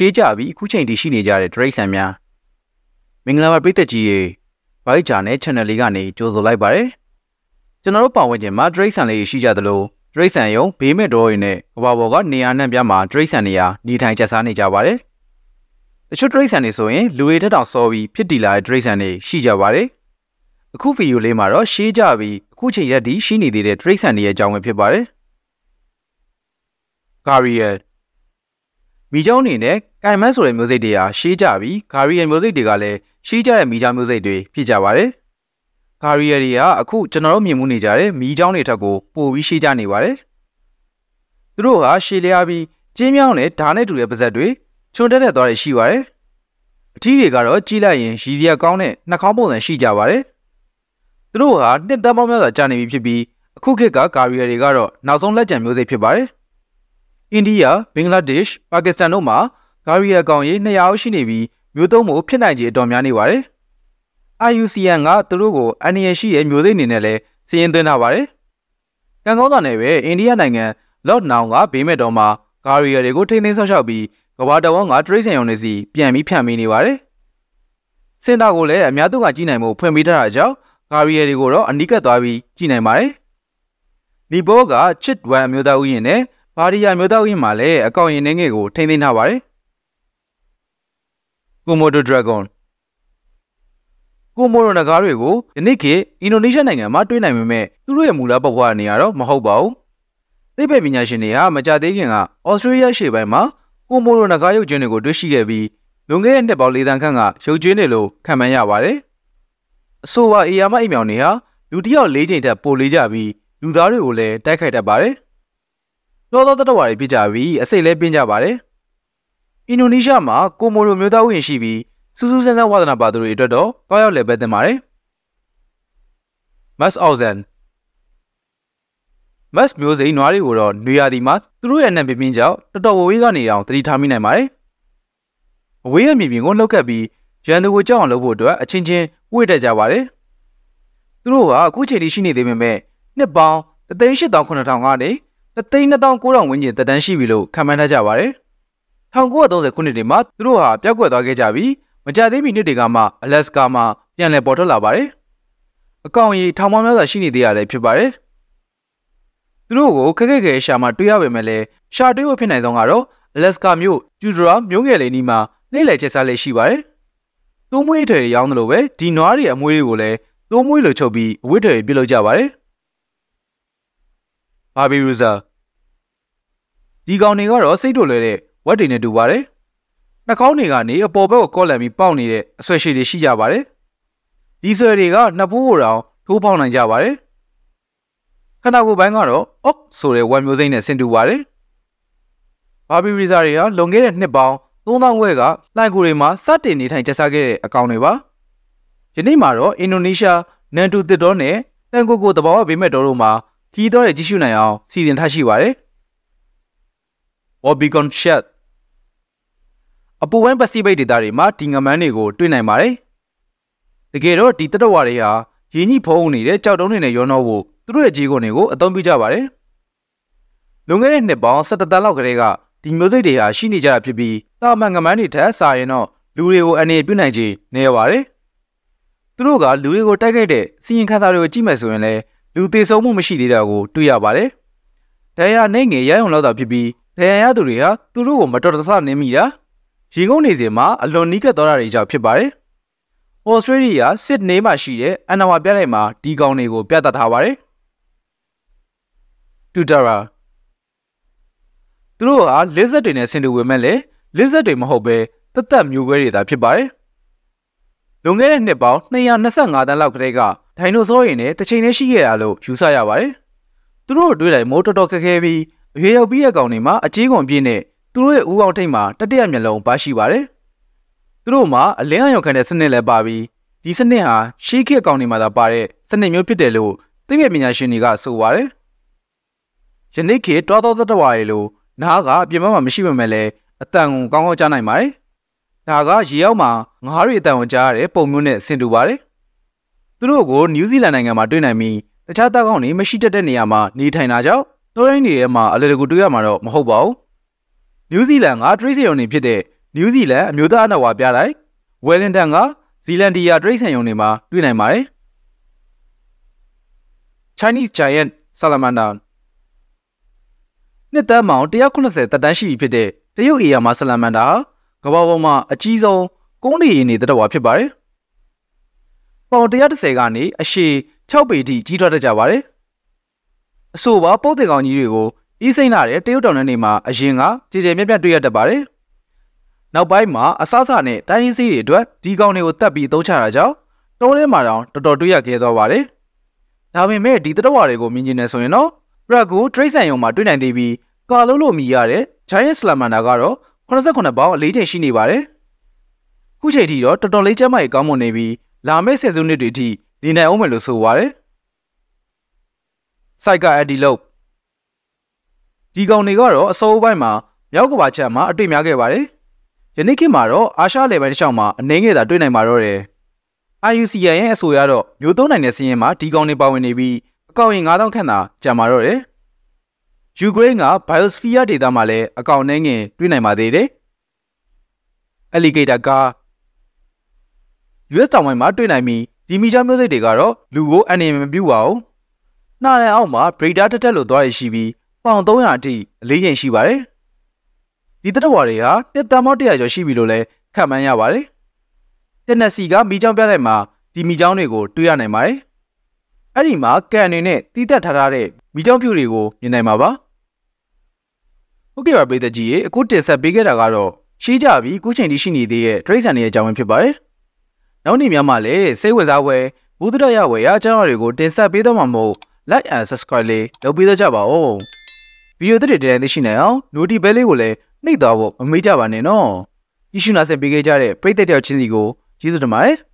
ရှေးကြပြီးအခုချိန်ထိရှိနေကြတဲ့ဒရိတ်ဆန်များမင်္ဂလာပါပြည်သက်ကြီးရေဘိုက်ဂျာနဲ့ channel လေးကနေကြိုဆိုလိုက်ပါတယ်ကျွန်တော်တို့ပတ်ဝန်းကျင်မှာဒရိတ်ဆန်လေးရှိကြသလိုဒရိတ်ဆန်ယုံဘေးမဲ့တော်တွေနဲ့ကဘာပေါ်ကနေရာနှံ့ပြမှာဒရိတ်ဆန်တွေဟာနေထိုင်ကျဆားနေကြပါတယ်တချို့ဒရိတ်ဆန်တွေဆိုရင်လူတွေတက်တောင်စောပြီးဖြစ်တည်လာတဲ့ဒရိတ်ဆန်တွေရှိကြပါတယ်အခုဗီဒီယိုလေးမှာတော့ရှေးကြပြီးအခုချိန်ရက်ဒီရှိနေသေးတဲ့ဒရိတ်ဆန်တွေရဲ့အကြောင်းပဲဖြစ်ပါတယ်ဂါရီယယ် မိချောင်းအနေနဲ့ကင်မတ်ဆိုတဲ့မျိုးစိတ်တွေဟာရှေးကြပြီးဂါရီယယ်မျိုးစိတ်တွေကလည်းရှေးကြတဲ့မိချောင်းမျိုးစိတ်တွေဖြစ်ကြပါတယ်။ဂါရီယယ်တွေကအခုကျွန်တော်တို့မြင်မှုနေကြတဲ့မိချောင်းတွေထက်ကိုပိုပြီးရှေးကြနေပါတယ်။သူတို့ဟာရှေးလျားပြီးကျင်းမြောင်းနဲ့ဓာတ်နဲ့တူတဲ့ပါဇက်တွေချွန်တက်တဲ့သွားတွေရှိပါတယ်။အထီးတွေကတော့ကြီးလိုက်ရင်ရည်စရာကောင်းတဲ့နှာခေါင်းပုံစံရှိကြပါတယ်။သူတို့ဟာနှစ်သက်ပေါင်းများစွာကြာနေပြီဖြစ်ပြီးအခုခေတ်ကဂါရီယယ်တွေကတော့နောက်ဆုံးလက်ကျန်မျိုးစိတ်ဖြစ်ပါတယ်။ အိန္ဒိယ၊ဘင်္ဂလားဒေ့ရှ်၊ပါကစ္စတန်တို့မှာဂါရီယာကောင်ရေး200ရှိနေပြီးမျိုးသုံးမှုဖြစ်နိုင်ခြေအတော်များနေပါတယ်။ IUCN ကသူတို့ကိုအန်ရရှိရဲ့မျိုးစိတ်အနေနဲ့လည်းစီရင်သွင်းထားပါတယ်။ကံကောင်းတာနဲ့ပဲအိန္ဒိယနိုင်ငံလော့နောင်ကဘေးမဲ့တော်မှာဂါရီယာတွေကိုထိန်းသိမ်းဆောက်ရှောက်ပြီးကဘာတဝန်းကတရိတ်ဆန်ရုံတွေစီပြန်ပြီးဖြန့်ပေးနေပါတယ်။စင်တာကိုလည်းအများသူကကြည့်နိုင်မှုဖွင့်ပေးထားတာကြောင့်ဂါရီယာတွေကိုတော့အနီးကပ်သွားပြီးကြည့်နိုင်ပါတယ်။နီဘောကချစ်ဝမ်အမျိုးသားဥယျာဉ်နဲ့ ဘာဒီယာမျိုးသားဥယျာဉ်မှာလည်းအကောင့်ရင်နှင်းငယ်ကိုထိန်းသိမ်းထားပါတယ်။ကိုမိုဒိုဒရာဂွန်ကိုမိုဒိုနဂါးတွေကိုယနေ့ခေတ်အင်ဒိုနီးရှားနိုင်ငံမှာတွေ့နိုင်ပေမဲ့သူတို့ရဲ့မူလပတ်ဖွားနေရတော့မဟုတ်ပါဘူး။သိပ္ပံပညာရှင်တွေဟာမကြသေးခင်ကဩစတြေးလျရှေ့ပိုင်းမှာကိုမိုဒိုနဂါးရုပ်ကျွင်းတွေကိုတွေ့ရှိခဲ့ပြီးလွန်ခဲ့တဲ့နှစ်ပေါင်း၄တန်းခန့်ကရုပ်ကျွင်းတွေလို့ခံမှန်းရပါတယ်။အဆိုပါအေယာမအိမ်မြောင်တွေဟာလူတစ်ယောက်၄ချိန်ထက်ပိုလေးကြပြီးလူသားတွေကိုလည်းတိုက်ခိုက်တတ်ပါတယ်။ လောသောတတဝါတွေဖြစ်ကြပြီးအစိတ်လဲပြင်းကြပါတယ်။အင်ဒိုနီးရှားမှာကိုမိုရိုမျိုးသားဥယျာဉ်ရှိပြီးစူးစူးဆန်းဆန်းဝါသနာပါသူတွေအတွက်တော့တောက်ရောက်လည်ပတ်တင်ပါတယ်။ Mass Oxen Mass မျိုးစိန်နွားတွေကိုတော့နေရာဒီမှာသူတို့ရဲ့နံပြင်းပြင်းကြောင့်တော်တော်ဝဝေးကနေအောင်တတိထားမိနိုင်ပါတယ်။အဝေးရမြေပြင်ကိုလှုပ်ခတ်ပြီးရန်သူကိုကြောက်အောင်လုပ်ဖို့အတွက်အချင်းချင်းဝှေ့တက်ကြပါတယ်။သူတို့ကအခုချိန်ထိရှိနေသေးပေမဲ့နှစ်ပေါင်း3,800,000ကနေ 3သိန်း2900ဝန်းကျင်တက်တန်းရှိပြီလို့ခန့်မှန်းထားကြပါတယ်။1930ခုနှစ်တွေမှာသူတို့ဟာပျောက်ကွယ်သွားခဲ့ကြပြီးမကြသေးမီနှစ်တွေကမှအလက်စကာမှာပြန်လည်ပေါ်ထွက်လာပါတယ်။အကောင်ကြီးထောင်ပေါင်းများစွာရှိနေသေးရလည်းဖြစ်ပါတယ်။သူတို့ကိုခက်ခက်ခဲရှာမှတွေ့ရပေမဲ့လည်းရှာတွေ့ဖို့ဖြစ်နိုင်ဆုံးကတော့အလက်စကာမြို့ကျူဒရာမြို့ငယ်လေးနီးမှာနေလေကျက်စားလေးရှိပါတယ်။သုံးမွေးတွေရောင်းတယ်လို့ပဲဒီနွားတွေအမွေးတွေကိုလည်းသုံးမွေးလိုချုပ်ပြီးအဝတ်တွေပြုတ်လုပ်ကြပါတယ်။ဘာဘီရူဇာ ဒီကောင်တွေကတော့စိတ်တို့လွယ်တဲ့ဝက်တွေနဲ့တူပါတယ်နှာခေါင်းတွေကနေအပေါ်ဘက်ကိုကော့လန်ပြီးပေါက်နေတဲ့အဆွဲရှည်တွေရှိကြပါတယ်ဒီဆွဲတွေကနှစ်ဖူးကိုတောင်ထိုးပေါက်နိုင်ကြပါတယ်ခန္ဓာကိုယ်ပိုင်းကတော့အော့ဆိုတဲ့ဝက်မျိုးစိမ့်နဲ့ဆင်တူပါတယ်ဘာဘီရီဇာတွေဟာလွန်ခဲ့တဲ့နှစ်ပေါင်း3000ဝက်ကလိုင်ကိုတွေမှာစတင်နေထိုင်ကျဆခဲ့တဲ့အကောင်တွေပါယနေ့မှာတော့အင်ဒိုနီးရှားနန်တူတစ်တော်နဲ့တန်ကိုကိုတဘာဝဘေးမဲ့တော်တို့မှာခီးတော်ရဲ့ကြီးစုနိုင်အောင်စီစဉ်ထားရှိပါတယ် Oregon Shed အပူပိုင်းပစိဖိတ်ဒေသတွေမှာဒီငမန်းတွေကိုတွေ့နိုင်ပါတယ်။တကယ်တော့ဒီတတဝါတွေဟာရင်းနှီးဖုံးနေတဲ့ကြောက်တုံးတွေနဲ့ရောနှောဖို့သူတို့ရဲ့ခြေကုန်တွေကိုအသုံးပြုကြပါတယ်။လွန်ခဲ့တဲ့နှစ်ပေါင်း17တန်းလောက်ကလေးကဒီမျိုးစိတ်တွေဟာရှိနေကြတာဖြစ်ပြီးတာမန်ငမန်းတွေထက်စာရင်တော့လူတွေကိုအနေပြုနိုင်ခြေနေရပါတယ်။သူတို့ကလူတွေကိုတိုက်ခိုက်တဲ့စီရင်ခန်းသားတွေကိုကြည့်မယ်ဆိုရင်လည်းလူသေးဆုံးမှုမရှိသေးတာကိုတွေ့ရပါတယ်။တရားနေငယ်ရရုံလောက်တာဖြစ်ပြီး ဒဏ်ရာရသူတွေဟာသူတို့ကိုမတော်တဆနင်းမိတာရေငုံနေစဉ်မှာအလွန်နီးကပ်သွားတာတွေကြောင့်ဖြစ်ပါတယ်။ဩစတြေးလျစစ်နေမှာရှိတဲ့အန်နာဝါပြလိုက်မှာဒီကောင်တွေကိုပြသထားပါတယ်။တူတာရာသူတို့ဟာလစ်ဇက်တွေနဲ့ဆင်တူဝင်မဲ့လေလစ်ဇက်တွေမဟုတ်ပဲတသက်မျိုးခွဲတွေသာဖြစ်ပါတယ်။လွန်ခဲ့တဲ့နှစ်ပေါင်း225တန်းလောက်ကတည်းကဒိုင်နိုဆောတွေနဲ့တစ်ချိန်တည်းရှိခဲ့တာလို့ယူဆရပါတယ်။သူတို့တွေ့လိုက်မိုးတော်တော်ခက်ခဲပြီး အရွယ်ရောက်ပြီးတဲ့ကောင်တွေမှာအကြီးကွန်ပြည့်နဲ့သူတို့ရဲ့ဦးအောင်ထိတ်မှာတတိယမျက်လုံးပါရှိပါတယ်။သူတို့မှာအလင်းအယောင်ခံတဲ့စနစ်လည်းပါပြီးဒီစနစ်ဟာရှေးခေတ်ကောင်တွေမှာသာပါတဲ့စနစ်မျိုးဖြစ်တယ်လို့သိပ္ပံပညာရှင်တွေကဆိုပါတယ်။ယနေ့ခေတ်တွားသောတတဝါရေလို့နားကအပြင်ဘက်မှာမရှိပေမဲ့လည်းအတန်ကိုကောင်းကောင်းကြားနိုင်ပါတယ်။ဒါကရေရောက်မှာငါးတွေအတန်ကိုကြားရတဲ့ပုံမျိုးနဲ့ဆင်တူပါတယ်။သူတို့ကိုနယူးဇီလန်နိုင်ငံမှာတွေ့နိုင်ပြီးတခြားတောက်ကောင်တွေမရှိတတ်တဲ့နေရာမှာနေထိုင်တာကြောင့် တောရိုင်းတွေထဲမှာအလွယ်တကူတွေ့ရမှာတော့မဟုတ်ပါဘူး။နယူးဇီလန်ကထရိစီယုံတွေဖြစ်တဲ့နနယူးဇီလန်အမျိုးသားအနဝါပြလိုက်ဝယ်လင်တန်ကဇီလန်ဒီယာတရိတ်ဆန်ယုံတွေမှာတွေ့နိုင်ပါတယ် Chinese Giant Salamander နှစ်သက်မောင်190တက်တန်းရှိပြီဖြစ်တဲ့တရုတ်အေယာမှာဆလမန်ဒါကမ္ဘာပေါ်မှာအကြီးဆုံးကုန်းနေရည်နေတဲ့တော်ဖြစ်ပါတယ်။ပေါင်130ကနေအရှည်6ပေထိကြီးထွားတတ်ကြပါတယ်။ အဆိုပါပုတ်တင်ကောင်ကြီးတွေကိုဤစိမ့်လာတဲ့တရုတ်တောင်နယ်နေမှာအရင်ကကြည်ကြဲမြက်မြက်တွေ့ရတတ်ပါတယ်။နောက်ပိုင်းမှာအဆအဆနဲ့တိုင်းရင်းစည်းတွေအတွက်ဒီကောင်တွေကိုတတ်ပြီးသုံးချတာကြောင့်တုံးထဲမှာတောင်တော်တော်တွေ့ရခဲ့သွားပါတယ်။ဒါပေမဲ့ဒီတတော်ဝါတွေကိုမြင်ကျင်နေဆိုရင်တော့ပရက်ကို trace ဆန်ယုံမှာတွေ့နိုင်သေးပြီးကာလုံးလို့မြည်ရတဲ့ Giant Salamander ကတော့89ပေါင်အလေးချိန်ရှိနေပါတယ်။ခုချိန်ထိတော့တော်တော်လေးကျန်းမာရေးကောင်းမွန်နေပြီးလာမယ့်ဆယ်စုနှစ်တွေထိနေနိုင်အောင်မယ်လို့ဆိုပါတယ်။ Cycle Antelope ဒီကောင်တွေကတော့အစိုးအပိုင်းမှာမြောက်ကဘာချက်မှာအတွေ့များခဲ့ပါတယ်။ယနေ့ခေတ်မှာတော့အာရှလေပိုင်းတစ်လျှောက်မှာအနှင်းငယ်သာတွေ့နိုင်ပါတော့တယ်။ IUCN ရဲ့အဆိုအရတော့မျိုးသုံးနိုင်တဲ့စီးရင်မှာဒီကောင်တွေပါဝင်နေပြီးအကောင့်ရင်9000ခန့်သာကျန်ပါတော့တယ်။ယူကရိန်းက Biosphere ဒေသမှာလည်းအကောင့်နှင်းငယ်တွေ့နိုင်ပါသေးတယ်။ Alligator က US တောင်ပိုင်းမှာတွေ့နိုင်ပြီးဒီမီချာမျိုးစိတ်တွေကတော့လူကိုအန္တရာယ်မပြုပါဘူး။ နှာရန်အောက်မှာ breeder တက်တက်လို့သွားရရှိပြီးပေါင်300အထိအလေးချိန်ရှိပါတယ်။ဒီတတဝါတွေဟာတစ်တမော100ကျော်ရှိပြီလို့လည်းခန့်မှန်းရပါတယ်။တက်နက်စီကမိချောင်းပြတဲ့မှာဒီမိချောင်းတွေကိုတွေ့ရနိုင်ပါတယ်။အဲ့ဒီမှာကန်အနေနဲ့တီးတက်ထားထားတဲ့မိချောင်းပြူတွေကိုမြင်နိုင်ပါပါ။ဟုတ်ကဲ့ပါပြည်သက်ကြီးရေအခုတင်ဆက်ပေးခဲ့တာကတော့ရှေးကြပြီးအခုချိန်ထိရှိနေသေးတဲ့တရိတ်ဆန်တွေရဲ့အကြောင်းဖြစ်ပါတယ်။နောက်နေ့များမှာလည်းစိတ်ဝင်စားဖွယ်ဘုဒ္ဓရရဝယ်ရအကြောင်းအရာတွေကိုတင်ဆက်ပေးတော့မှာမို့ like and subscribe လေးလုပ်ပေးကြပါဦး။ဗီဒီယိုသစ်တွေတင်သိရှိနိုင်အောင် notify bell လေးကိုလည်းနှိပ်သွားဖို့မမေ့ကြပါနဲ့နော်။ကြည့်ရှုနာဆင်ပေးခဲ့ကြတဲ့ပရိသတ်တယောက်ချင်းစီကိုကျေးဇူးတင်ပါတယ်။